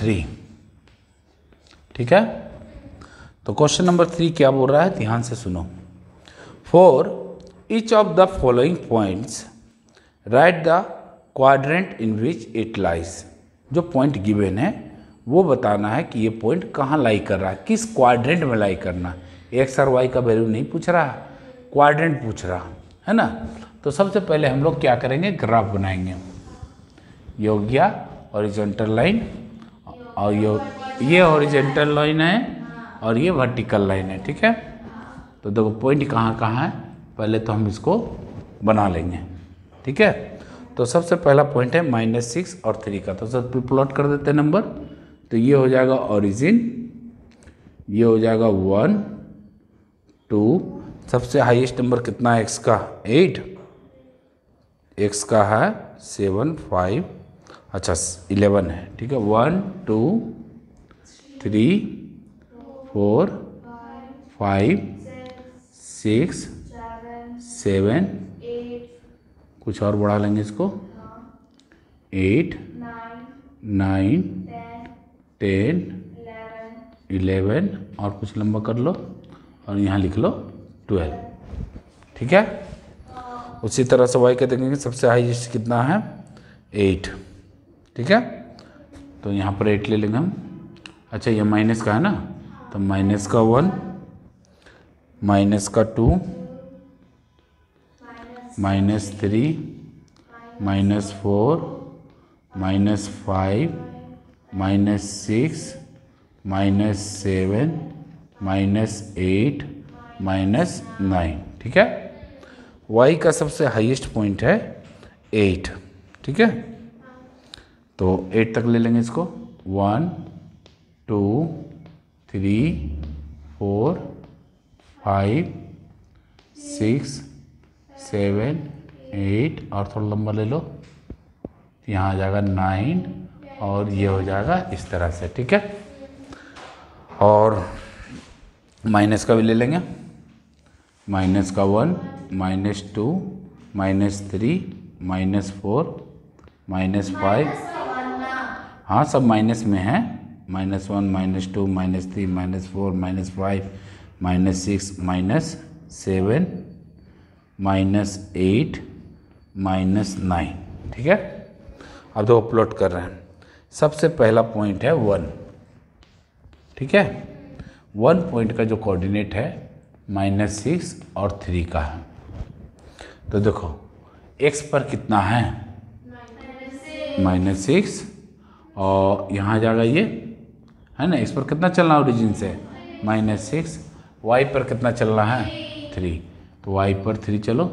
Three ठीक है? तो क्वेश्चन नंबर थ्री क्या बोल रहा है? ध्यान से सुनो। For each of the following points write the quadrant in which it lies जो पॉइंट गिवन है, वो बताना है कि ये पॉइंट कहाँ लाई कर रहा है, किस क्वाड्रेंट में लाई करना एक्स और वाई का वैल्यू नहीं पूछ रहा क्वाड्रेंट पूछ रहा, है ना? तो सबसे पहले हम लोग क्या करेंगे? ग्राफ बनाएँगे। ये हो गया हॉरिजॉन्टल लाइन और ये ये हॉरिजॉन्टल लाइन है और ये वर्टिकल लाइन है, ठीक है? तो देखो पॉइंट कहाँ कहाँ है? पहले तो हम इसको बना लेंगे, ठीक है? तो सबसे पहला पॉइंट है माइनस सिक्स और थ्री का। तो सब प्लॉट कर देते हैं नंबर तो ये हो जाएगा ओरिजिन ये हो जाएगा वन टू सबसे हाईएस्ट नंबर कितना है? एक्स का एट एक्स का है सेवन फाइव अच्छा इलेवन है, ठीक है? One, two, three, four, five, six, seven, कुछ और बढ़ा लेंगे इसको। एट, नाइन, टेन, इलेवन, और कुछ लंबा कर लो, और यहाँ लिख लो, ट्वेल्व, ठीक है? उसी तरह से वाई का देखेंगे, सबसे हाईएस्ट कितना है? एट। ठीक है? तो यहाँ पर एट ले लेंगे हम। अच्छा ये माइनस का है ना? तो माइनस का वन माइनस का two minus three minus four minus five minus six minus seven minus eight minus nine ठीक है? Y का सबसे हाईएस्ट पॉइंट है एट ठीक है? तो एट तक ले लेंगे इसको। One two three four five six seven eight और थोड़ा लंबा ले लो। यहाँ आ जाएगा नाइन और ये हो जाएगा इस तरह से, ठीक है? और माइनस का भी ले लेंगे। माइनस का one minus two minus three minus four minus five हाँ सब माइनस में है। Minus one, minus two, minus three, minus four, minus five, minus six, minus seven, minus eight, minus nine. ठीक है? अब दो प्लॉट कर रहे हैं। सबसे पहला पॉइंट है वन। ठीक है? वन पॉइंट का जो कोऑर्डिनेट है, माइनस सिक्स और थ्री का है। तो देखो, एक्स पर कितना है? Minus six. और यहाँ जाएगा ये, है ना? इस पर कितना चलना है ओरिजिन से? माइनस सिक्स वाई पर कितना चलना है? थ्री तो वाई पर थ्री चलो।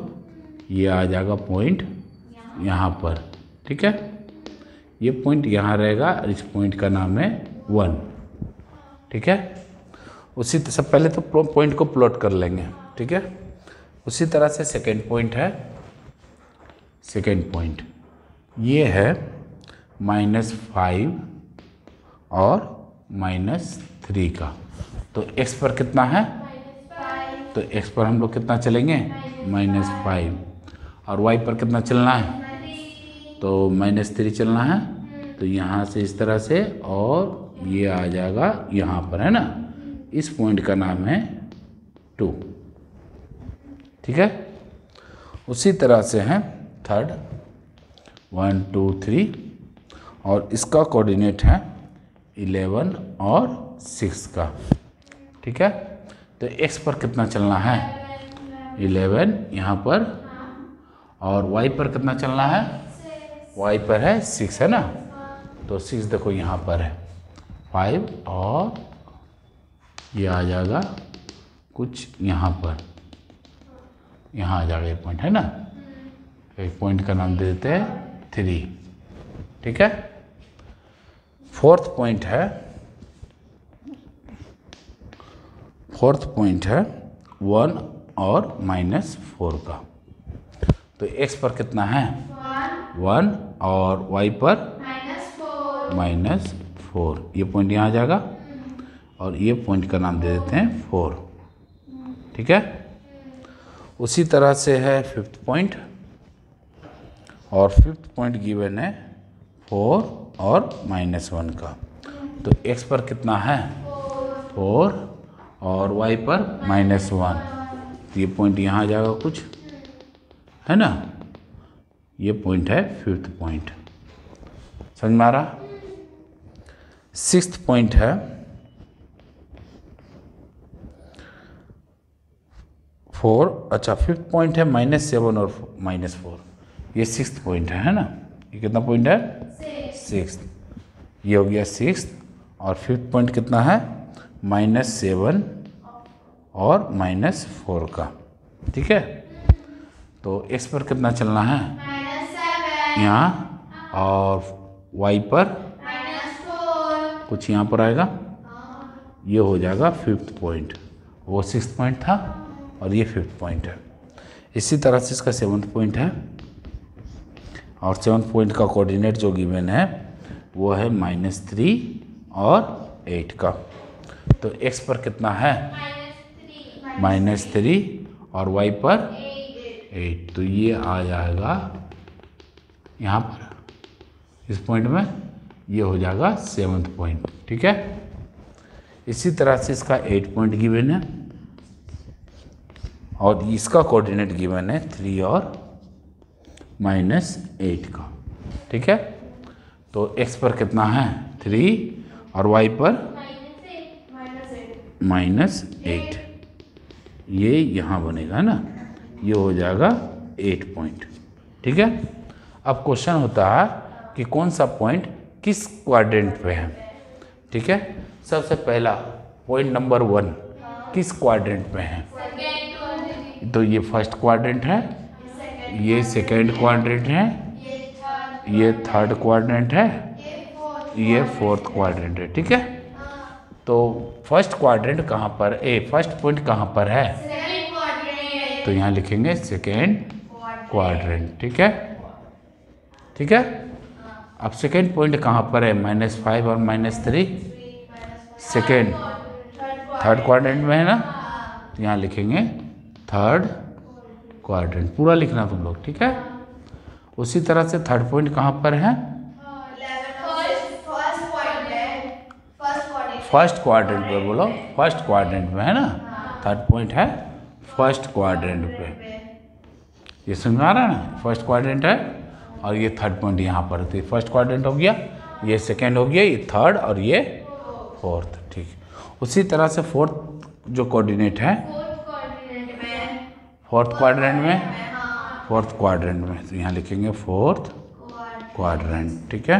ये आ जाएगा पॉइंट यहाँ पर, ठीक है? ये पॉइंट यहाँ रहेगा इस पॉइंट का नाम है वन ठीक है? उसी सब पहले तो पॉइंट को प्लॉट कर लेंगे, ठीक है? उसी तरह से सेकेंड पॉइंट है सेकेंड पॉइंट ये है माइनस फाइव और माइनस थ्री का। तो एक्स पर कितना है? तो एक्स पर हम लोग कितना चलेंगे? Minus five. और वाई पर कितना चलना है? तो माइनस थ्री चलना है। तो यहाँ से इस तरह से और ये आ जाएगा यहाँ पर, है ना? इस पॉइंट का नाम है टू ठीक है? उसी तरह से है थर्ड वन टू थ्री और इसका कोऑर्डिनेट है इलेवन और सिक्स का। ठीक है? तो एक्स पर कितना चलना है? इलेवन यहाँ पर। और वाई पर कितना चलना है? वाई पर है सिक्स है ना? तो सिक्स देखो यहाँ पर है। फाइव और ये आ जाएगा कुछ यहाँ पर। यहाँ आ जाएगा एक पॉइंट है ना? एक पॉइंट का नाम दे देते हैं थ्री ठीक है? फोर्थ पॉइंट है, फोर्थ पॉइंट है, वन और माइनस फोर का। तो एक्स पर कितना है? वन और वाई पर माइनस फोर। ये पॉइंट यहाँ आ जाएगा और ये पॉइंट का नाम दे देते हैं फोर। ठीक है? उसी तरह से है फिफ्थ पॉइंट और फिफ्थ पॉइंट गिवन है फोर और माइनस वन का। तो एक्स पर कितना है? फोर। और वाई पर माइनस वन। तो ये पॉइंट यहाँ आ जाएगा कुछ, है ना? ये पॉइंट है फिफ्थ पॉइंट समझ में आ रहा? सिक्स पॉइंट है। फोर अच्छा फिफ्थ पॉइंट है माइनस सेवन और माइनस फोर ये सिक्स पॉइंट है है ना? ये कितना पॉइंट है? सिक्स ये हो गया सिक्स और फिफ्थ पॉइंट कितना है? माइनस सेवन और माइनस फोर का। ठीक है? तो एक्स पर कितना चलना है? यहाँ और वाई पर? कुछ यहाँ पर आएगा? ये हो जाएगा फिफ्थ पॉइंट वो सिक्स पॉइंट था और ये फिफ्थ पॉइंट है। इसी तरह से इसका सेवन्थ पॉइंट है। और सेवन्थ पॉइंट का कोऑर्डिनेट जो गिवन है, वो है माइनस थ्री और एट का। तो एक्स पर कितना है? माइनस थ्री और वाई पर एट। तो ये आ जाएगा यहाँ पर। इस पॉइंट में ये हो जाएगा सेवन्थ पॉइंट, ठीक है? इसी तरह से इसका एट पॉइंट गिवन है और इसका कोऑर्डिनेट गिवन है थ्री और माइनस एट का। ठीक है? तो एक्स पर कितना है? थ्री। और वाई पर? Minus eight. ये यहाँ बनेगा ना? ये हो जाएगा एट पॉइंट। ठीक है? अब क्वेश्चन होता है कि कौन सा पॉइंट किस क्वाड्रेंट पे है? ठीक है? सबसे पहला पॉइंट नंबर वन किस क्वाड्रेंट पे है? तो ये फ़र्स्ट क्वाड्रेंट है। ये सेकेंड क्वाड्रेंट है। ये थर्ड क्वाड्रेंट है। ये फोर्थ क्वाड्रेंट है, ठीक है? तो फ़र्स्ट क्वाड्रेंट कहाँ पर? ए फ़र्स्ट पॉइंट कहाँ पर है? तो यहाँ लिखेंगे सेकेंड क्वाड्रेंट ठीक है? ठीक है? अब सेकेंड पॉइंट कहाँ पर है? माइनस फाइव और minus three second third quadrant में है ना? यहाँ लिखेंगे थर्ड क्वाड्रेंट पूरा लिखना तुम लोग, ठीक है? उसी तरह से थर्ड पॉइंट कहाँ पर है? फ़र्स्ट क्वाड्रेंट पे, बोलो। फ़र्स्ट क्वाड्रेंट में है ना? थर्ड पॉइंट है फ़र्स्ट क्वाड्रेंट पे। ये समझ आ रहा है ना? फ़र्स्ट क्वाड्रेंट है और ये थर्ड पॉइंट यहाँ पर तो फ़र्स्ट क्वाड्रेंट हो गया, ये सेकेंड हो गया, ये थर्ड और ये फोर्थ ठीक। उसी तरह से फोर्थ जो कोऑर्डिनेट है फोर्थ क्वाड्रेंट में? फोर्थ क्वाड्रेंट में। तो यहाँ लिखेंगे फोर्थ क्वाड्रेंट ठीक है?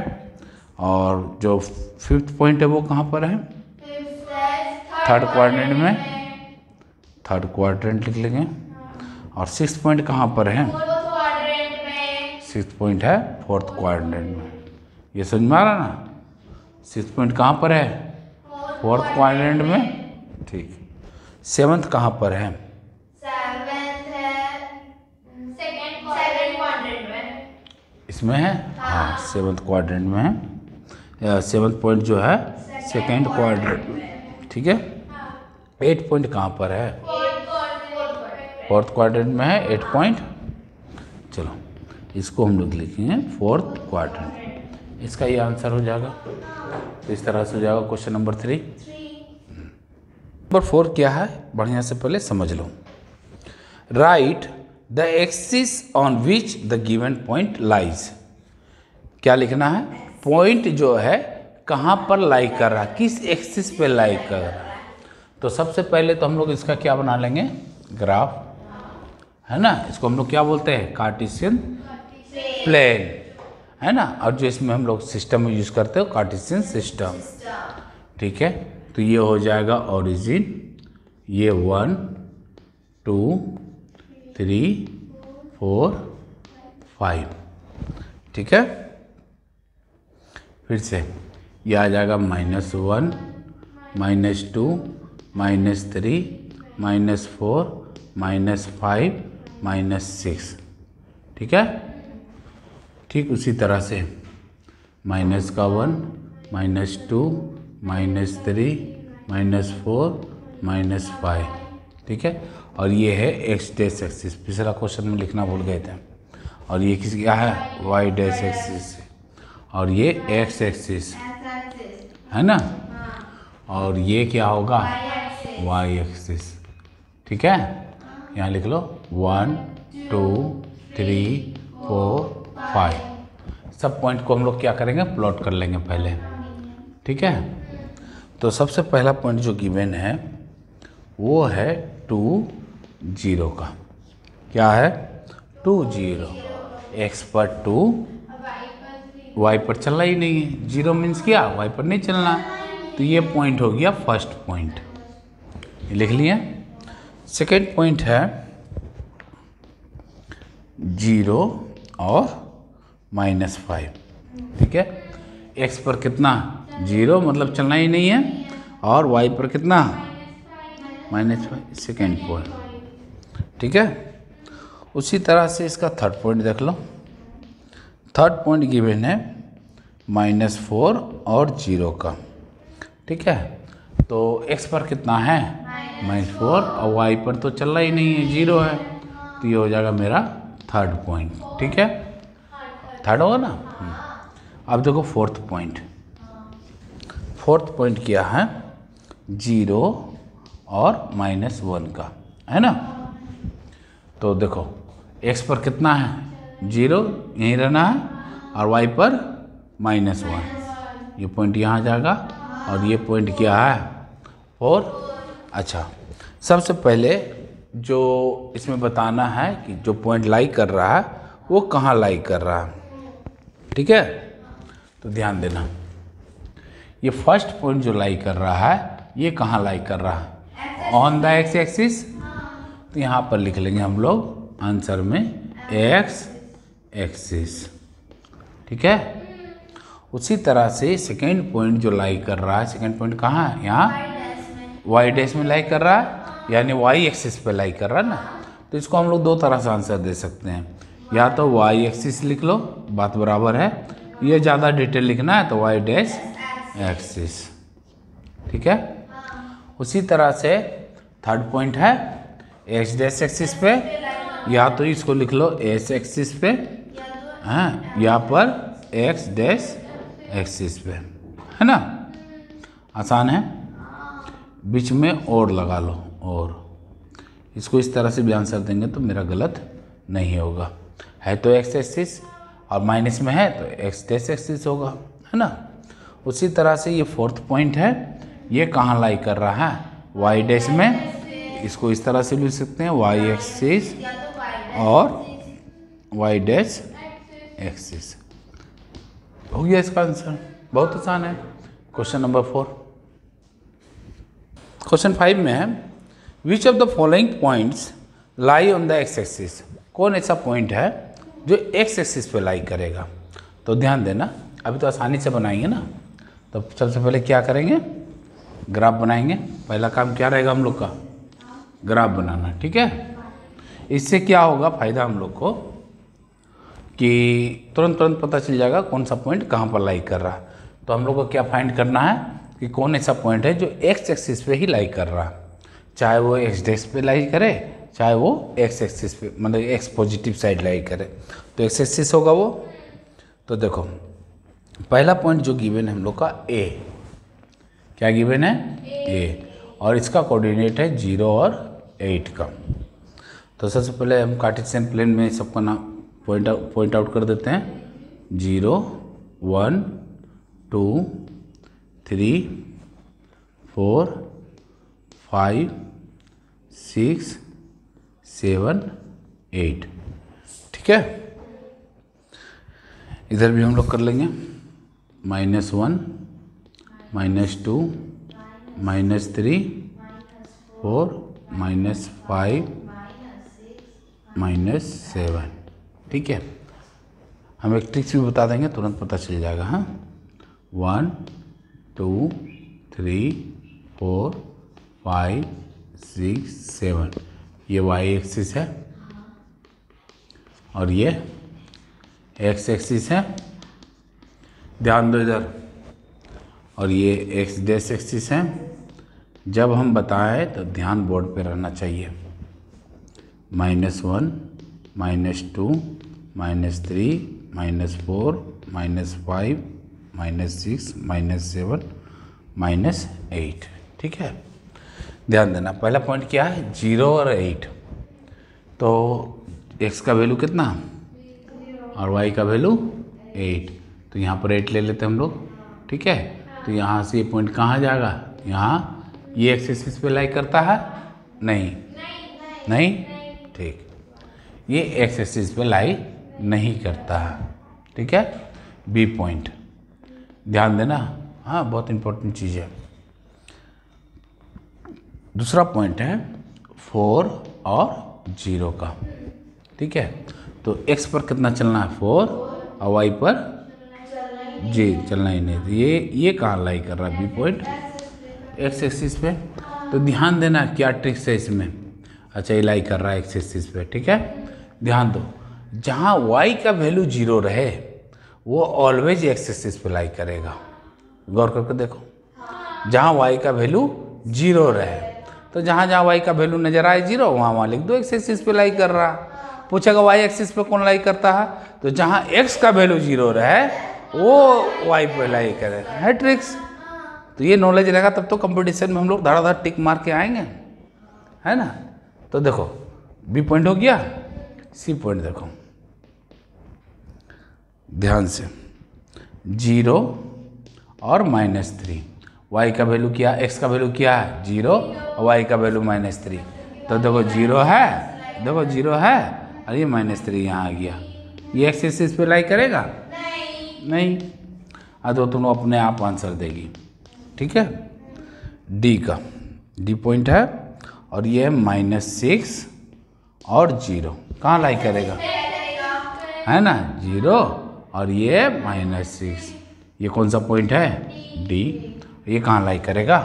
और जो फिफ्थ पॉइंट है वो कहाँ पर है? थर्ड क्वाड्रेंट में। थर्ड क्वाड्रेंट लिख लेंगे। और सिक्स पॉइंट कहाँ पर है? सिक्स पॉइंट है फोर्थ क्वाड्रेंट में। ये समझ में आ रहा ना? सिक्स पॉइंट कहाँ पर है? फोर्थ क्वाड्रेंट में। ठीक। सेवन्थ कहाँ पर है? इसमें है? हाँ सेवन्थ क्वाड्रेंट में है। सेवन्थ पॉइंट जो है सेकेंड क्वाड्रेंट में ठीक है? एट पॉइंट कहाँ पर है? फोर्थ क्वाड्रेंट में है एट पॉइंट चलो, इसको हम लोग लिखेंगे फोर्थ क्वाड्रेंट इसका ये आंसर हो जाएगा। तो इस तरह से हो जाएगा question number three number four क्या है? बढ़िया से पहले समझ लो। Write the axis on which the given point lies क्या लिखना है? पॉइंट जो है, कहाँ पर लाई कर रहा है? किस एक्सिस पे लाई कर रहा है? तो सबसे पहले तो हम लोग इसका क्या बना लेंगे? ग्राफ है ना? इसको हम लोग क्या बोलते हैं? कार्टिशियन प्लेन है ना? और जो इसमें हम लोग सिस्टम यूज़ करते हो कार्टिशियन सिस्टम ठीक है? तो ये हो जाएगा ओरिजिन ये one two three four five ठीक है? फिर से। ये आ जाएगा minus one minus two minus three minus four minus five minus six ठीक है? ठीक उसी तरह से। माइनस का one minus two minus three minus four minus five ठीक है? और ये है एक्स डैश एक्सिस पिछला क्वेश्चन में लिखना भूल गए थे। और ये किस क्या है? वाई डैश एक्सिस और ये एक्स एक्सिस है ना? और ये क्या होगा? वाई एक्सिस ठीक है? यहाँ लिख लो। One two three four five सब पॉइंट को हम लोग क्या करेंगे? प्लॉट कर लेंगे पहले। ठीक है? तो सबसे पहला पॉइंट जो गिवन है, वो है टू ज़ीरो का। क्या है? Two zero. एक्स पर टू। वाई पर चलना ही नहीं है। ज़ीरो मीन्स क्या? वाई पर नहीं चलना। तो ये पॉइंट हो गया फ़र्स्ट पॉइंट लिख लिए सेकेंड पॉइंट है ज़ीरो और माइनस फाइव ठीक है? एक्स पर कितना? ज़ीरो मतलब चलना ही नहीं है। और वाई पर कितना? माइनस फाइव सेकेंड पॉइंट ठीक है? उसी तरह से इसका थर्ड पॉइंट देख लो। थर्ड पॉइंट गिवन है माइनस फोर और ज़ीरो का। ठीक है? तो एक्स पर कितना है? माइनस फोर और वाई पर तो चल रहा ही नहीं है ज़ीरो है। तो ये हो जाएगा मेरा थर्ड पॉइंट ठीक है? थर्ड होगा ना? हम्म। अब देखो फोर्थ पॉइंट फोर्थ पॉइंट क्या है? ज़ीरो और माइनस वन का। है ना? तो देखो एक्स पर कितना है? ज़ीरो, यहीं रहना है, और वाई पर माइनस वन ये पॉइंट यहाँ जाएगा, और ये पॉइंट क्या है? फोर अच्छा सबसे पहले जो इसमें बताना है कि जो पॉइंट लाई कर रहा है, वो कहाँ लाई कर रहा है? ठीक है? तो ध्यान देना। ये फ़र्स्ट पॉइंट जो लाई कर रहा है, ये कहाँ लाई कर रहा है? ऑन द एक्स एक्सिस तो यहाँ पर लिख लेंगे हम लोग आंसर में एक्स एक्सिस ठीक है? उसी तरह से सेकेंड पॉइंट जो लाई कर रहा है सेकेंड पॉइंट कहाँ है? यहाँ? वाई डैश में लाई कर रहा है? यानी वाई एक्सिस पे लाई कर रहा है ना? तो इसको हम लोग दो तरह से आंसर दे सकते हैं। या तो वाई एक्सिस लिख लो, बात बराबर है। ये ज़्यादा डिटेल लिखना है तो वाई डैश एक्सिस ठीक है? उसी तरह से थर्ड पॉइंट है। एक्स डैश एक्सिस पे, या तो इसको लिख लो एस एक्सिस पे, हैं, या पर एक्स डैश एक्सिस पे, है ना? आसान है? बीच में और लगा लो, और। इसको इस तरह से भी आंसर देंगे तो मेरा गलत नहीं होगा। है तो एक्स एक्सिस और माइनस में है तो एक्स डैश एक्सिस होगा, है ना? उसी तरह से ये फोर्थ पॉइंट है, ये कहाँ लाई कर रहा है? वाई डैश में इसको इस तरह से लिख सकते हैं वाई एक्सिस और वाई डैश एक्सिस हो गया इसका आंसर बहुत आसान है। Question number four question five में है which of the following points lie on the X axis कौन ऐसा पॉइंट है जो एक्स एक्सिस पे लाई करेगा? तो ध्यान देना, अभी तो आसानी से बनाएँगे ना। तो सबसे पहले क्या करेंगे? ग्राफ बनाएँगे। पहला काम क्या रहेगा हम लोग का? ग्राफ बनाना ठीक है? इससे क्या होगा फ़ायदा हम लोग को कि तुरंत तुरंत पता चल जाएगा कौन सा पॉइंट कहाँ पर लाइक कर रहा है। तो हम लोग को क्या फाइंड करना है कि कौन ऐसा पॉइंट है जो एक्स एक्सिस पे ही लाइक कर रहा है। चाहे वो एक्स डेक्स पे लाइक करे चाहे वो एक्स एक्सिस पे मतलब एक्स पॉजिटिव साइड लाइक करे। तो एक्स एक्सिस होगा वो। तो देखो पहला पॉइंट जो गिवन है हम लोग का ए क्या गिवन है? ए और इसका कोऑर्डिनेट है ज़ीरो और एट का। तो सबसे पहले हम कार्टेशियन प्लेन में सबका नाम पॉइंट आउट पॉइंट आउट कर देते हैं। Zero one two three four five six seven eight ठीक है? इधर भी हम लोग कर लेंगे। Minus one minus two minus three four minus five minus seven. ठीक है? हम एक ट्रिक्स भी बता देंगे, तुरंत पता चल जाएगा हाँ? One two three four five six seven ये वाई एक्सिस है। और ये एक्स एक्सिस है। ध्यान दो इधर। और ये एक्स डैश एक्सिस है। जब हम बताएँ तो ध्यान बोर्ड पे रहना चाहिए। Minus one, minus two, minus three, minus four, minus five, minus six, minus seven, minus eight. ठीक है? ध्यान देना। पहला पॉइंट क्या है? ज़ीरो और एट। तो एक्स का वैल्यू कितना? और वाई का वैल्यू? एट। तो यहाँ पर एट ले लेते हम लोग। ठीक है? तो यहाँ से ये पॉइंट कहाँ जाएगा? यहाँ ये एक्सिस किस पे लाई करता है? नहीं। नहीं? ठीक। ये एक्स एक्सिस पे लाई नहीं करता। है ठीक है? बी पॉइंट ध्यान देना। हाँ बहुत इंपॉर्टेंट चीज़ है। दूसरा पॉइंट है फोर और ज़ीरो का। ठीक है? तो एक्स पर कितना चलना है? फोर और वाई पर? जी चलना ही नहीं। तो ये ये कहाँ लाई कर रहा है? बी पॉइंट एक्स एक्सिस पे। तो ध्यान देना क्या ट्रिक्स है इसमें। अच्छा इलाई कर रहा है एक्स एक्सिस पे, ठीक है? ध्यान दो। जहाँ वाई का वैल्यू ज़ीरो रहे, वो ऑलवेज एक्स एक्सिस पे लाई करेगा। गौर करके देखो। जहाँ वाई का वैल्यू ज़ीरो रहे तो जहाँ जहाँ वाई का वैल्यू नज़र आए ज़ीरो वहाँ वहाँ लिख दो एक्स एक्सिस पे लाई कर रहा। पूछेगा वाई एक्सिस पे कौन लाई करता है? तो जहाँ एक्स का वैल्यू ज़ीरो रहे, वो वाई पे लाई करे है ट्रिक्स तो ये नॉलेज रहेगा तब तो कंपटीशन में हम लोग धड़ाधड़ टिक मार के आएँगे। है ना? तो देखो बी पॉइंट हो गया सी पॉइंट देखो। ध्यान से। ज़ीरो और माइनस थ्री वाई का वैल्यू क्या एक्स का वैल्यू क्या है? ज़ीरो और वाई का वैल्यू माइनस थ्री तो देखो ज़ीरो है देखो ज़ीरो है। और ये माइनस थ्री यहाँ आ गया। ये एक्स एक्सिस पे लाई करेगा? नहीं। हाँ तो तुम अपने आप आंसर देगी। ठीक है? डी का। डी पॉइंट है और ये है माइनस सिक्स और ज़ीरो कहाँ लाई करेगा? है ना? ज़ीरो और ये माइनस सिक्स ये कौन सा पॉइंट है? डी ये कहाँ लाई करेगा?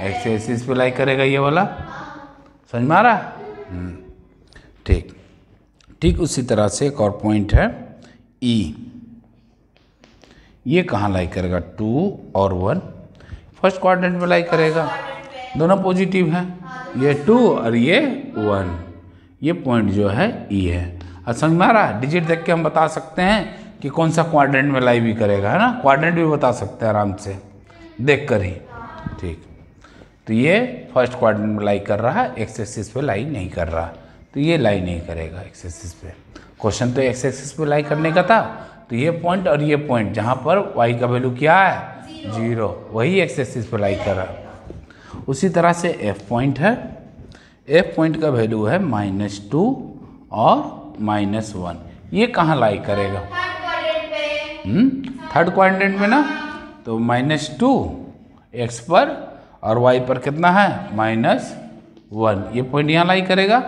एक्स एक्सिस पे लाई करेगा ये वाला। समझ में आ रहा हम्म, ठीक। ठीक उसी तरह से एक और पॉइंट है ई ये कहाँ लाई करेगा? टू और वन फ़र्स्ट क्वाड्रेंट में लाई करेगा। दोनों पॉजिटिव हैं। ये टू और ये वन। ये पॉइंट जो है ई है। और समझ में आ रहा है? डिजिट देख के हम बता सकते हैं कि कौन सा क्वाड्रेंट में लाई भी करेगा, है ना? क्वाड्रेंट भी बता सकते हैं आराम से। देख कर ही। ठीक। तो ये फ़र्स्ट क्वाड्रेंट में लाई कर रहा है एक्स एक्सिस पे लाई नहीं कर रहा। तो ये लाई नहीं करेगा एक्स एक्सिस पे। क्वेश्चन तो एक्स एक्सिस पे लाई करने का था। तो ये पॉइंट और ये पॉइंट जहाँ पर वाई का वैल्यू क्या है? ज़ीरो। वही एक्स एक्सिस पे लाई कर। रहा उसी तरह से एफ़ पॉइंट है। एफ़ पॉइंट का वैल्यू है माइनस टू और माइनस वन ये कहाँ लाई करेगा? थर्ड क्वाड्रेंट में ना? तो माइनस टू एक्स पर और वाई पर कितना है? माइनस वन ये पॉइंट यहाँ लाई करेगा?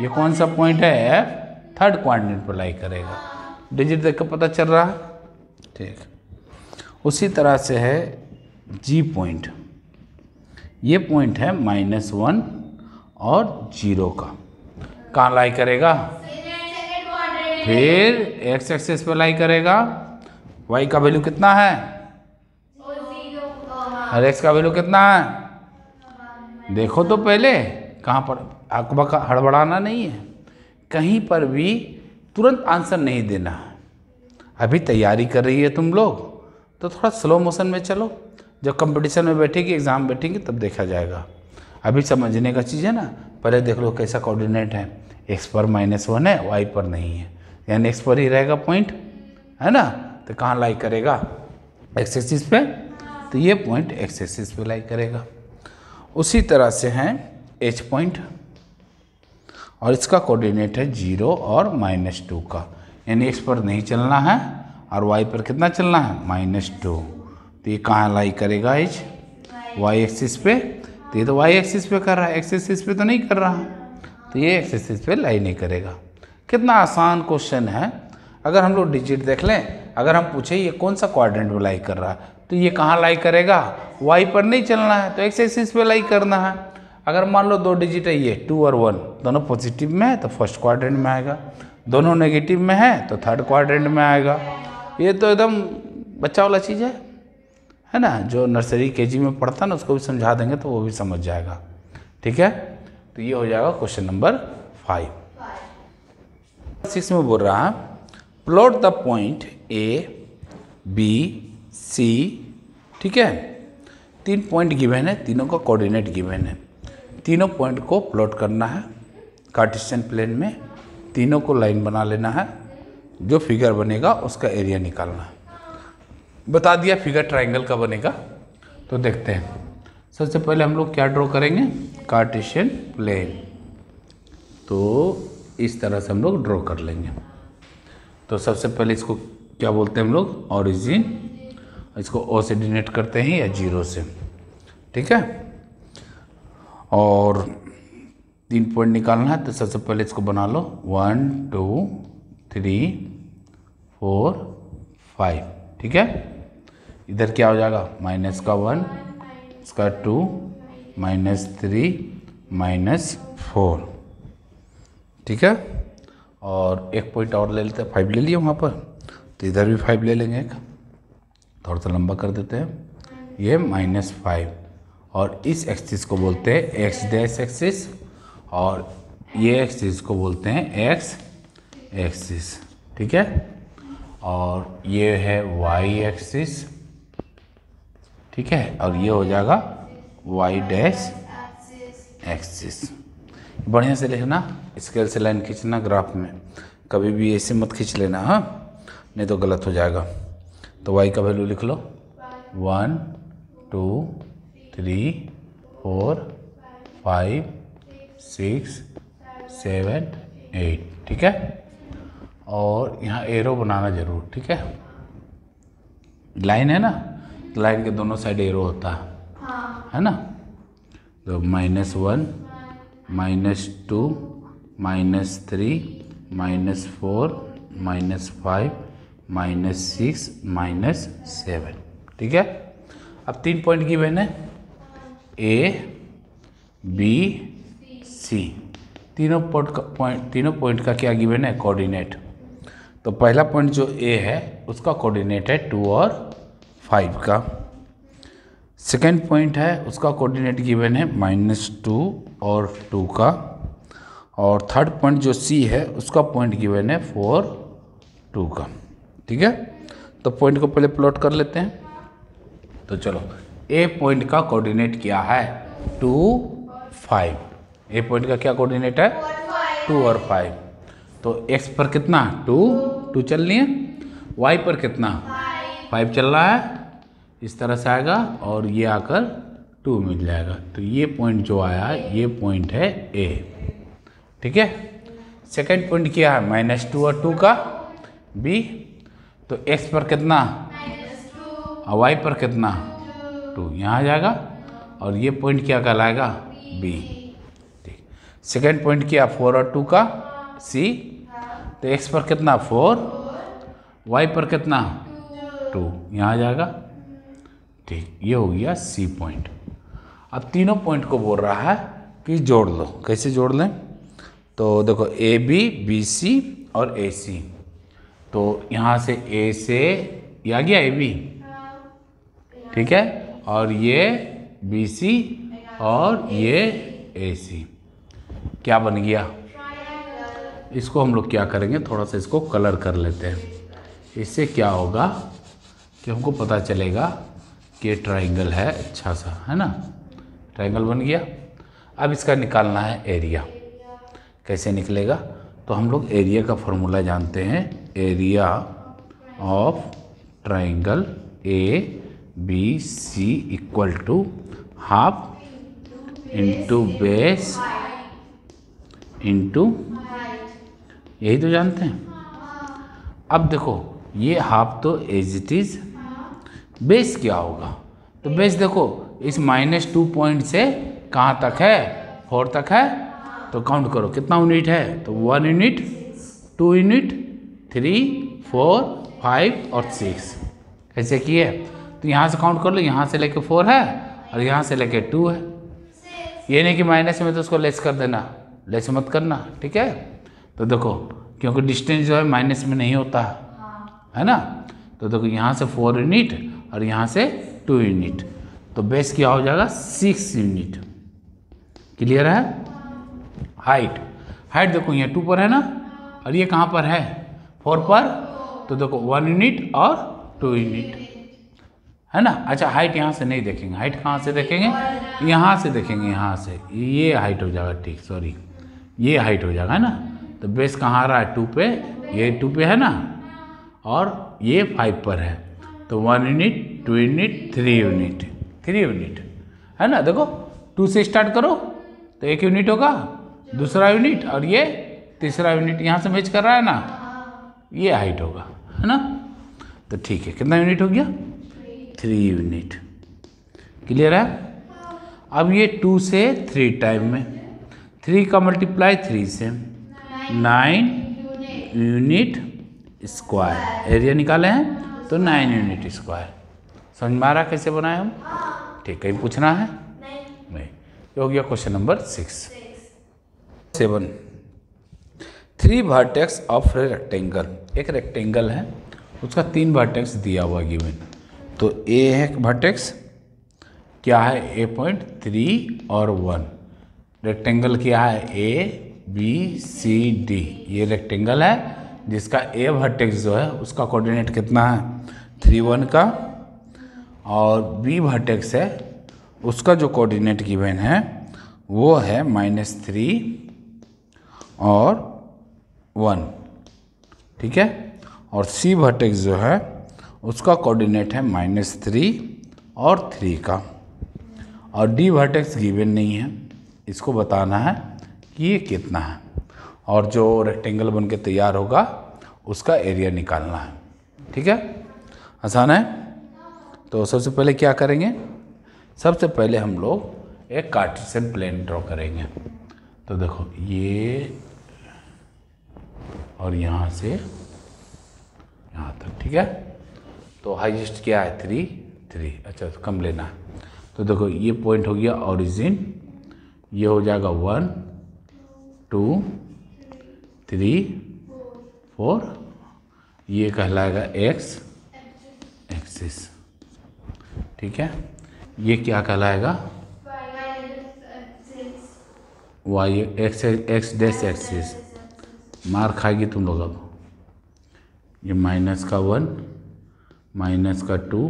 ये कौन सा पॉइंट है? एफ़ थर्ड क्वाड्रेंट पर लाई करेगा। डिजिट देख कर पता चल रहा है? ठीक। उसी तरह से है जी पॉइंट ये पॉइंट है माइनस वन और ज़ीरो का। कहाँ लाई करेगा? फिर एक्स एक्सेस पे लाई करेगा। वाई का वैल्यू कितना है? और एक्स का वैल्यू कितना है? देखो तो पहले, कहाँ पर अकबा का हड़बड़ाना नहीं है। कहीं पर भी तुरंत आंसर नहीं देना। अभी तैयारी कर रही है तुम लोग। तो थोड़ा स्लो मोशन में चलो। जब कंपटीशन में बैठेगी एग्ज़ाम बैठेंगे, तब देखा जाएगा। अभी समझने का चीज़ है ना, पहले देख लो कैसा कोऑर्डिनेट है। एक्स पर माइनस वन है वाई पर नहीं है। यानी एक्स पर ही रहेगा पॉइंट है ना? तो कहाँ लाई करेगा? एक्स एक्सिस पे? तो ये पॉइंट एक्स एक्सिस पे लाई करेगा। उसी तरह से हैं एच पॉइंट और इसका कोऑर्डिनेट है ज़ीरो और माइनस टू का। यानी एक्स पर नहीं चलना है। और वाई पर कितना चलना है? माइनस टू तो ये कहाँ लाई करेगा एच? वाई एक्सिस पे। तो ये तो वाई एक्सिस पे कर रहा है। एक्स एक्सिस पे तो नहीं कर रहा। तो ये एक्स एक्सिस पे लाई नहीं करेगा। कितना आसान क्वेश्चन है। अगर हम लोग डिजिट देख लें, अगर हम पूछे ये कौन सा क्वाड्रेंट में लाई कर रहा है तो ये कहाँ लाई करेगा? वाई पर नहीं चलना है। तो एक्स एक्सिस पे लाई करना है। अगर मान लो दो डिजिट है ये टू और वन दोनों पॉजिटिव में है तो फ़र्स्ट क्वाड्रेंट में आएगा। दोनों नेगेटिव में है तो थर्ड क्वाड्रेंट में आएगा। ये तो एकदम बच्चा वाला चीज़ है। है ना? जो नर्सरी केजी में पढ़ता ना, उसको भी समझा देंगे तो वो भी समझ जाएगा। ठीक है? तो ये हो जाएगा क्वेश्चन नंबर फाइव। सिक्स में बोल रहा है plot the point A B C ठीक है? तीन पॉइंट गिवन है, तीनों का कोऑर्डिनेट गिवन है। तीनों पॉइंट को प्लॉट करना है, कार्टिशियन प्लेन में, तीनों को लाइन बना लेना है जो फिगर बनेगा, उसका एरिया निकालना। बता दिया फिगर ट्राइंगल का बनेगा तो देखते हैं। सबसे पहले हम लोग क्या ड्रॉ करेंगे? कार्टिशियन प्लेन तो इस तरह से हम लोग ड्रॉ कर लेंगे। तो सबसे पहले इसको क्या बोलते हैं हम लोग? ओरिजिन इसको ओ से डिनेट करते हैं या ज़ीरो से। ठीक है? और तीन पॉइंट निकालना है तो सबसे पहले इसको बना लो। One two three four five, ठीक है? इधर क्या हो जाएगा? माइनस का वन, इसका two, minus three, minus four, ठीक है? और एक पॉइंट और ले लेते हैं। फाइव ले लिया वहाँ पर। तो इधर भी फाइव ले लेंगे एक। थोड़ा सा लंबा कर देते हैं। ये माइनस फाइव। और इस एक्सिस को बोलते हैं एक्स डैश एक्सिस। और ये एक्सिस को बोलते हैं एक्स एक्सिस, ठीक है? और ये है वाई एक्सिस ठीक है? और ये हो जाएगा वाई डैश एक्सिस बढ़िया से लिखना स्केल से लाइन खींचना ग्राफ में. कभी भी ऐसे मत खींच लेना हाँ? नहीं तो गलत हो जाएगा. तो वाई का वैल्यू लिख लो. One two three four five six seven eight ठीक है? और यहाँ एरो बनाना ज़रूर ठीक है? लाइन है ना? लाइन के दोनों साइड एरो होता है। है। ना? तो minus one minus two minus three minus four minus five minus six minus seven ठीक है? अब तीन पॉइंट की बहन है। ए बी सी तीनों पॉइंट का पॉइंट तीनों पॉइंट का क्या गिवन है? कोऑर्डिनेट तो पहला पॉइंट जो ए है, उसका कोऑर्डिनेट है टू और फाइव का। सेकेंड पॉइंट है, उसका कोऑर्डिनेट गिवन है माइनस टू और टू का। और थर्ड पॉइंट जो सी है, उसका पॉइंट गिवन है फोर टू का। ठीक है? तो पॉइंट को पहले प्लॉट कर लेते हैं। तो चलो ए पॉइंट का कोऑर्डिनेट क्या है? टू फाइव ए पॉइंट का क्या कोऑर्डिनेट है? टू और फाइव तो एक्स पर कितना? टू टू चल रही है। वाई पर कितना? फाइव चल रहा है। इस तरह से आएगा और ये आकर टू मिल जाएगा। तो ये पॉइंट जो आया, ये पॉइंट है ए ठीक है? सेकेंड पॉइंट क्या है? माइनस टू और टू का। बी तो एक्स पर कितना? और वाई पर कितना? टू यहाँ आ जाएगा। और ये पॉइंट क्या कहलाएगा? बी ठीक। सेकेंड पॉइंट क्या? फोर और टू का। सी? तो एक्स पर कितना? फोर। वाई पर कितना? टू। यहाँ आ जाएगा। ठीक, ये हो गया सी पॉइंट। अब तीनों पॉइंट को बोल रहा है कि जोड़ लो। कैसे जोड़ लें? तो देखो ए बी बी सी और ए सी तो यहाँ से ए से, ये आ गया ए बी ठीक है? और ये बी सी और ये ए सी क्या बन गया? इसको हम लोग क्या करेंगे? थोड़ा सा इसको कलर कर लेते हैं। इससे क्या होगा कि हमको पता चलेगा कि ट्राइंगल है अच्छा सा, है ना? ट्राइंगल बन गया। अब इसका निकालना है एरिया कैसे निकलेगा? तो हम लोग एरिया का फॉर्मूला जानते हैं। Area of triangle A B C equal to half into base into यही तो जानते हैं। अब देखो, ये हाफ़ तो एज इट इज़ बेस क्या होगा? तो बेस देखो, इस माइनस टू पॉइंट से कहाँ तक है? फोर तक है? तो काउंट करो, कितना यूनिट है? तो one unit two unit three four five और सिक्स कैसे किए? तो यहाँ से काउंट कर लो, यहाँ से लेके फोर है और यहाँ से लेके टू है। ये नहीं कि माइनस में तो उसको लेस कर देना लेस मत करना, ठीक है? तो देखो क्योंकि डिस्टेंस जो है माइनस में नहीं होता। है। ना? तो देखो यहाँ से फोर यूनिट और यहाँ से टू यूनिट तो बेस क्या हो जाएगा? सिक्स यूनिट क्लियर है? हाइट हाइट देखो यहाँ टू पर है ना? और ये कहाँ पर है? फोर पर? तो देखो वन यूनिट और टू यूनिट है ना? अच्छा हाइट यहाँ से नहीं देखेंगे। हाइट कहाँ से देखेंगे? यहाँ से देखेंगे यहाँ से। ये हाइट हो जाएगा ठीक सॉरी ये हाइट हो जाएगा है ना? तो बेस कहाँ आ रहा है? टू पे। ये टू पे है ना? और ये फाइव पर है। तो one unit, two unit, three unit. Three unit. है ना? देखो, टू से स्टार्ट करो तो एक यूनिट होगा, दूसरा यूनिट, और ये तीसरा यूनिट यहाँ से मैच कर रहा है ना? ये हाइट होगा। है ना? तो ठीक है, कितना यूनिट हो गया? Three unit. क्लियर है? अब ये टू से थ्री टाइम में। थ्री का मल्टीप्लाई थ्री से नाइन यूनिट स्क्वायर। एरिया निकाले हैं तो नाइन यूनिट स्क्वायर। समझ में आ रहा कैसे बनाए हम? ठीक, कहीं पूछना है? नहीं। हो गया question number six. Seven. Three vertex of rectangle एक रेक्टेंगल है, उसका तीन वर्टेक्स दिया हुआ गिवन तो ए है वर्टेक्स क्या है? ए पॉइंट थ्री और वन रेक्टेंगल क्या है? ए बी सी डी ये रेक्टेंगल है, जिसका ए वर्टेक्स जो है, उसका कोऑर्डिनेट कितना है? थ्री वन का। और बी वर्टेक्स है, उसका जो कोऑर्डिनेट गिवन है, वो है माइनस थ्री और वन ठीक है? और सी वर्टेक्स जो है, उसका कोऑर्डिनेट है माइनस थ्री और थ्री का। और डी वर्टेक्स गिवन नहीं है, इसको बताना है। ये कितना है? और जो रेक्टेंगल बन के तैयार होगा, उसका एरिया निकालना है। ठीक है? आसान है? तो सबसे पहले क्या करेंगे? सबसे पहले हम लोग एक कार्टिसन प्लेन ड्रॉ करेंगे। तो देखो, ये और यहाँ से यहाँ तक, ठीक है? तो हाईएस्ट क्या है? थ्री थ्री अच्छा तो कम लेना है। तो देखो, ये पॉइंट हो गया ओरिजिन ये हो जाएगा वन टू थ्री फोर ये कहलाएगा एक्स एक्सिस ठीक है? ये क्या कहलाएगा? Y X X dash axis मार खाएगी तुम लोग अब। ये माइनस का वन माइनस का टू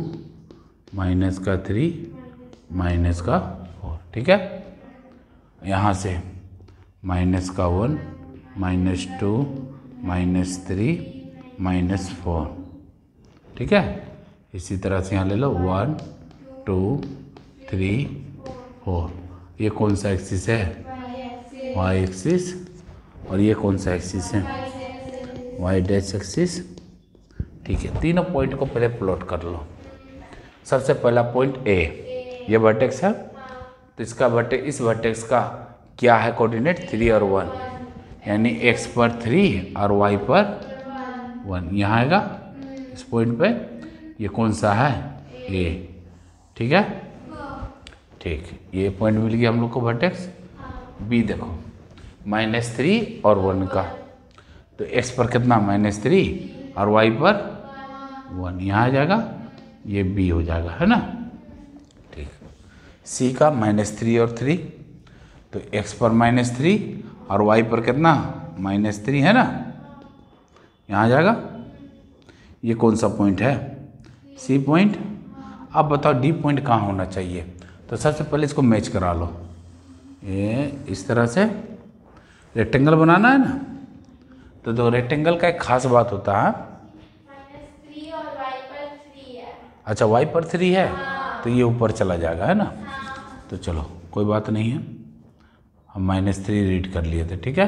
माइनस का थ्री माइनस का फोर ठीक है? यहाँ से। माइनस का one, minus two, minus three, minus four. ठीक है? इसी तरह से यहाँ ले लो। One, two, three, four. ये कौन सा एक्सिस है? वाई एक्सिस और ये कौन सा एक्सिस है? वाई डैश एक्सिस ठीक है, तीनों पॉइंट को पहले प्लॉट कर लो। सबसे पहला पॉइंट ए ये वर्टेक्स है। तो इसका वर्टेक्स इस वर्टेक्स का क्या है कोऑर्डिनेट थ्री और वन यानी एक्स पर थ्री और वाई पर वन यहाँ आएगा इस पॉइंट पे। ये कौन सा है? ए ठीक है? ठीक. ये पॉइंट मिल गया हम लोग को वर्टेक्स बी देखो. माइनस थ्री और वन का. तो एक्स पर कितना? माइनस थ्री और वाई पर वन यहाँ आ जाएगा। ये बी हो जाएगा, है ना? ठीक. सी का माइनस थ्री और थ्री तो एक्स पर माइनस थ्री और वाई पर कितना? माइनस थ्री है ना? यहाँ आ जाएगा। ये कौन सा पॉइंट है? सी पॉइंट अब बताओ डी पॉइंट कहाँ होना चाहिए? तो सबसे पहले इसको मैच करा लो। ये इस तरह से। रेक्टेंगल बनाना है ना? तो दो रेक्टेंगल का एक खास बात होता है। अच्छा वाई पर थ्री है? तो ये ऊपर चला जाएगा है ना? तो चलो कोई बात नहीं है। हम माइनस थ्री रीड कर लिए थे, ठीक है?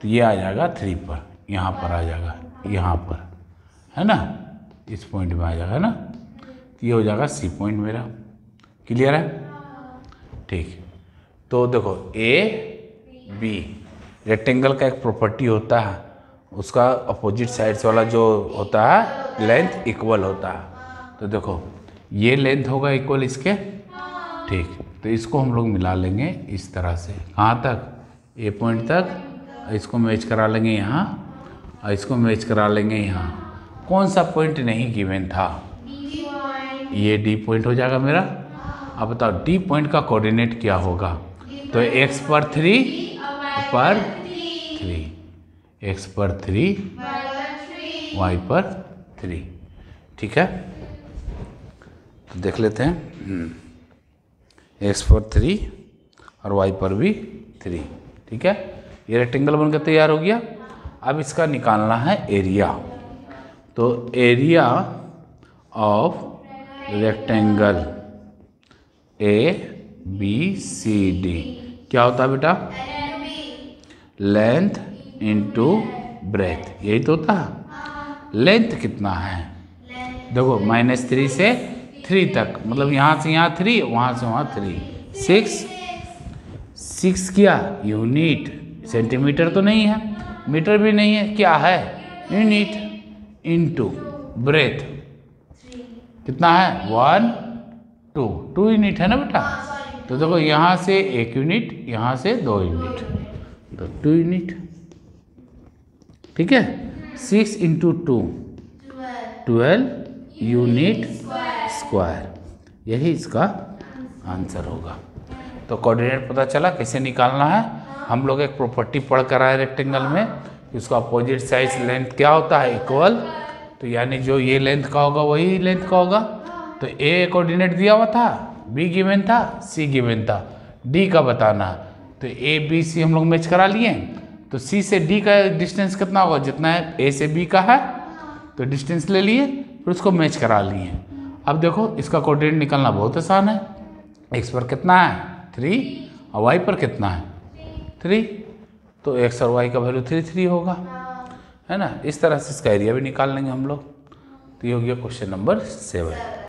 तो ये आ जाएगा थ्री पर, यहाँ पर आ जाएगा, यहाँ पर, है ना? इस पॉइंट में आ जाएगा, है ना? तो ये हो जाएगा सी पॉइंट मेरा। क्लियर है? ठीक। तो देखो ए बी रेक्टेंगल का एक प्रॉपर्टी होता है, उसका अपोजिट साइड्स वाला जो होता है लेंथ इक्वल होता है। तो देखो, ये लेंथ होगा इक्वल इसके? ठीक। तो इसको हम लोग मिला लेंगे इस तरह से। कहाँ तक? ए पॉइंट तक? इसको मैच करा लेंगे यहाँ। और इसको मैच करा लेंगे यहाँ। कौन सा पॉइंट नहीं गिवन था? ये डी पॉइंट हो जाएगा मेरा। अब बताओ डी पॉइंट का कोऑर्डिनेट क्या होगा? तो एक्स पर थ्री पर थ्री एक्स पर थ्री वाई पर थ्री ठीक है? तो देख लेते हैं। एक्स पर थ्री और वाई पर भी थ्री ठीक है? ये रेक्टेंगल बनकर तैयार हो गया। अब इसका निकालना है एरिया तो area of rectangle A B C D क्या होता है बेटा? लेंथ इंटू ब्रेथ यही तो होता है। लेंथ कितना है? देखो माइनस थ्री से थ्री तक मतलब यहाँ से यहाँ थ्री वहाँ से वहाँ थ्री सिक्स सिक्स क्या? यूनिट सेंटीमीटर तो नहीं है। मीटर भी नहीं है। क्या है? यूनिट इनटू ब्रेथ कितना है? वन टू टू यूनिट है ना बेटा? तो देखो यहाँ से एक यूनिट यहाँ से दो यूनिट तो टू यूनिट ठीक है? Six into two twelve unit square यही इसका आंसर होगा। तो कोऑर्डिनेट पता चला कैसे निकालना है? हम लोग एक प्रॉपर्टी पढ़ कर आए रेक्टेंगल में उसका अपोजिट साइज़ लेंथ क्या होता है? इक्वल तो यानी जो ये लेंथ का होगा, वही लेंथ का होगा। तो ए कोऑर्डिनेट दिया हुआ था बी गिवन था सी गिवन था। डी का बताना। तो ए बी सी हम लोग मैच करा लिए। तो सी से डी का डिस्टेंस कितना होगा? जितना है ए से बी का है। तो डिस्टेंस ले लिए, फिर उसको मैच करा लिए। अब देखो, इसका कोऑर्डिनेट निकालना बहुत आसान है। एक्स पर कितना है? थ्री और वाई पर कितना है? थ्री तो एक्स और वाई का वैल्यू थ्री थ्री होगा। है ना? इस तरह से इसका एरिया भी निकाल लेंगे हम लोग। तो ये हो गया क्वेश्चन नंबर सेवन